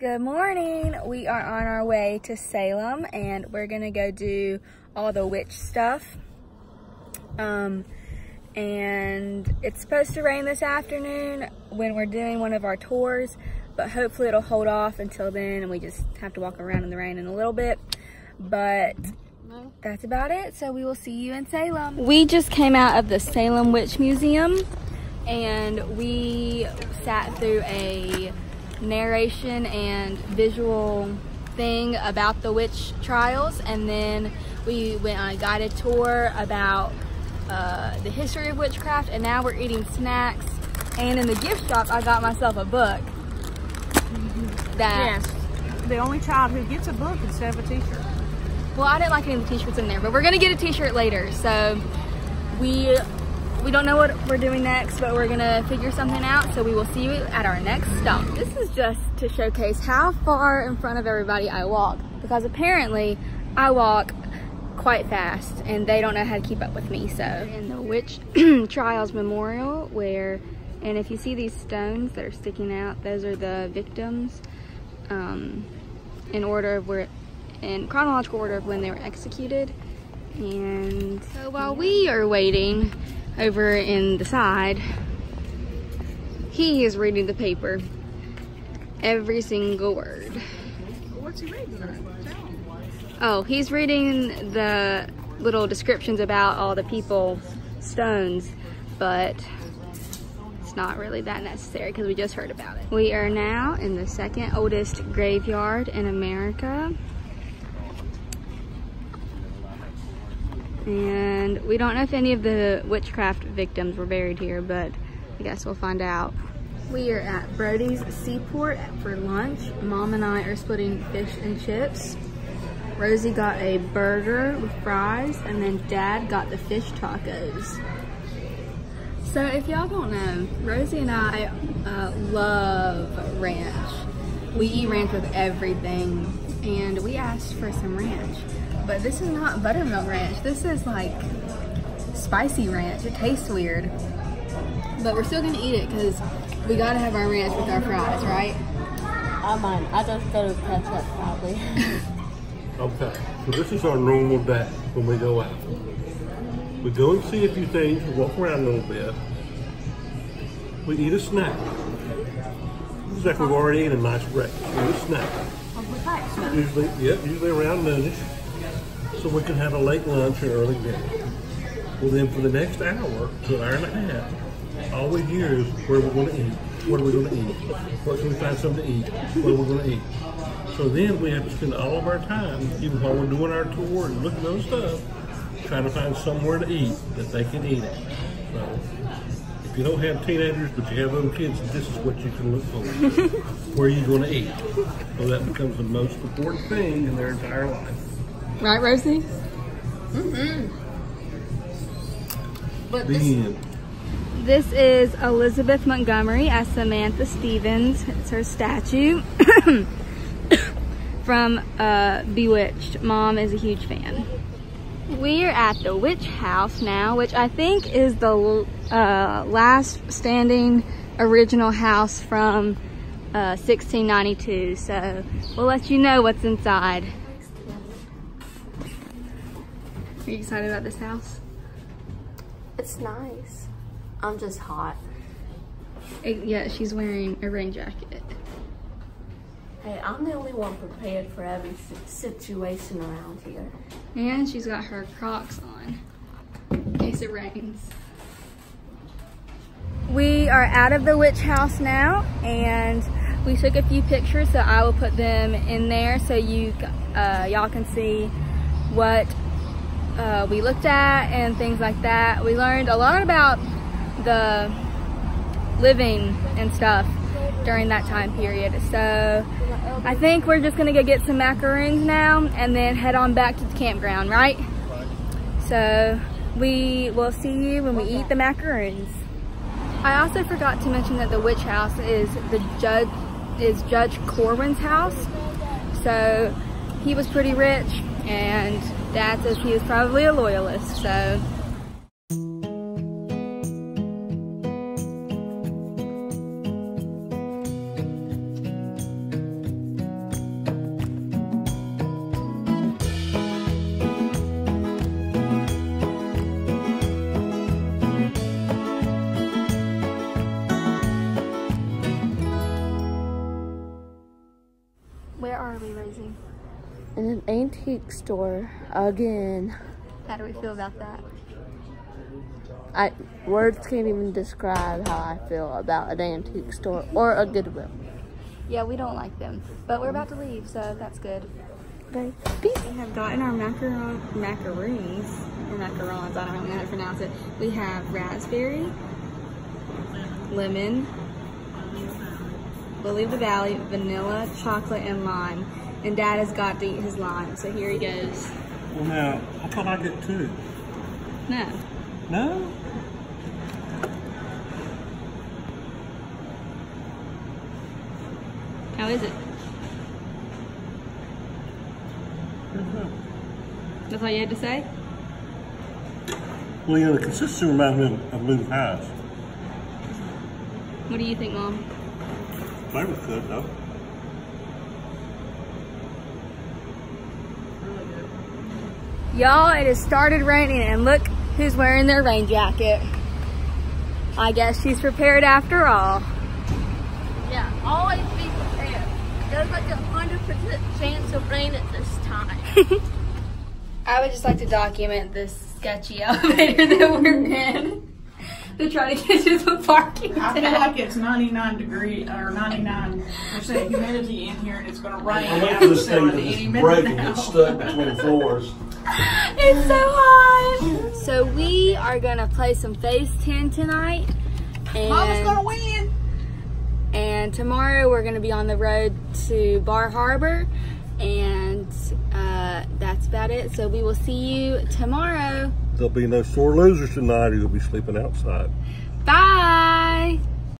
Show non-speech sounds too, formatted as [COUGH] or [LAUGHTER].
Good morning. We are on our way to Salem and we're gonna go do all the witch stuff. Um, and it's supposed to rain this afternoon when we're doing one of our tours, but hopefully it'll hold off until then and we just have to walk around in the rain in a little bit. But that's about it. So we will see you in Salem. We just came out of the Salem Witch Museum and we sat through a narration and visual thing about the witch trials and then we went on a guided tour about uh, the history of witchcraft and now we're eating snacks and in the gift shop I got myself a book that Yes. The only child who gets a book instead of a t-shirt. well I didn't like any of the t-shirts in there but we're gonna get a t-shirt later so we we don't know what we're doing next but we're gonna figure something out so we will see you at our next stop. This is just to showcase how far in front of everybody I walk because apparently I walk quite fast and they don't know how to keep up with me so. In the witch [CLEARS THROAT] trials memorial where and if you see these stones that are sticking out those are the victims um, in order of where in chronological order of when they were executed. And so while we are waiting over in the side he is reading the paper every single word What's he reading? Oh, he's reading the little descriptions about all the people stones, but it's not really that necessary because we just heard about it. We are now in the second oldest graveyard in America. And we don't know if any of the witchcraft victims were buried here, but I guess we'll find out. We are at Brody's Seaport for lunch. Mom and I are splitting fish and chips. Rosie got a burger with fries, and then Dad got the fish tacos. So if y'all don't know, Rosie and I uh, love ranch. We eat ranch with everything, and we asked for some ranch. But this is not buttermilk ranch. This is like spicy ranch. It tastes weird. But we're still gonna eat it because we gotta have our ranch with our fries, right? I mind. I just go to ketchup probably. [LAUGHS] Okay, so this is our normal day when we go out. We go and see a few things, we walk around a little bit. We eat a snack. It's like we've already eaten a nice breakfast. We eat a snack. Usually, yep, usually around noonish. So we can have a late lunch or early dinner. Well then for the next hour to an hour and a half, all we hear is where we're gonna eat. What are we gonna eat? What can we find something to eat? What are we gonna eat? So then we have to spend all of our time, even while we're doing our tour and looking at those stuff, trying to find somewhere to eat that they can eat at. So if you don't have teenagers but you have little kids, this is what you can look for. [LAUGHS] Where are you going to eat? So that becomes the most important thing in their entire life. Right, Rosie? but The this. This is Elizabeth Montgomery as Samantha Stevens. It's her statue [COUGHS] from uh, Bewitched. Mom is a huge fan. We are at the witch house now, which I think is the uh, last standing original house from uh, 1692. So we'll let you know what's inside. Are you excited about this house? it's nice. I'm just hot. Uh, Yeah, she's wearing a rain jacket. Hey, I'm the only one prepared for every situation around here. And she's got her Crocs on in case it rains. We are out of the witch house now and we took a few pictures so I will put them in there so you uh, y'all can see what uh, we looked at and things like that. We learned a lot about the living and stuff during that time period. So I think we're just gonna go get some macaroons now and then head on back to the campground, right? So we will see you when we eat the macaroons. I also forgot to mention that the witch house is the judge is Judge Corwin's house. So he was pretty rich and dad says he was probably a loyalist, so. Where are we, Rosie? In an antique store again. How do we feel about that? I words can't even describe how I feel about an antique store or a Goodwill. Yeah, we don't like them, but we're about to leave, so that's good. Okay. Peace. We have gotten our macaron macaroons, or macarons, I don't really know how to pronounce it. We have raspberry, lemon, lily of the valley, vanilla, chocolate, and lime. And Dad has got to eat his lime, so here he goes. Well, now, I thought I'd get two. No. No? How is it? That's all you had to say? Well, yeah, the consistency reminds me of, Lou Highs. What do you think, Mom? Flavor's good, though. Y'all, it has started raining and look who's wearing their rain jacket. I guess she's prepared after all. Yeah, always be prepared. There's like a hundred percent chance of rain at this time. [LAUGHS] I would just like to document this sketchy elevator [LAUGHS] that we're in to try to get to the parking I feel like it's 99 degree or 99 percent humidity in here, and it's going to rain. I'm waiting for this thing at to any just minute break and get stuck between floors. [LAUGHS] It's so hot. So we are gonna play some Phase 10 tonight. Mama's And, going to win. and tomorrow we're gonna be on the road to Bar Harbor. And uh, that's about it. So we will see you tomorrow. There'll be no sore losers tonight or you'll be sleeping outside. Bye.